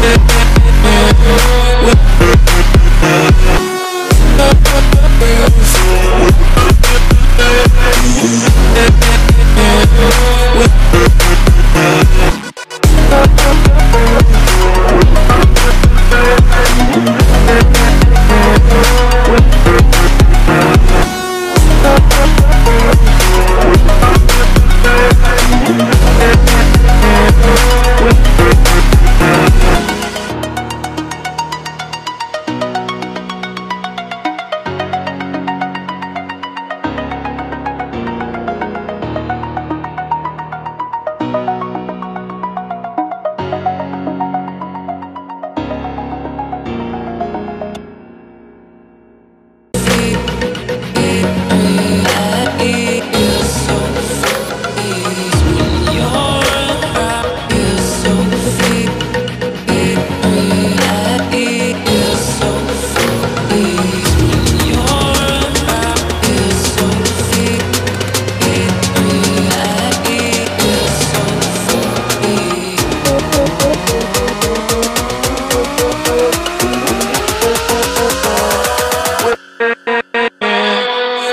Yeah.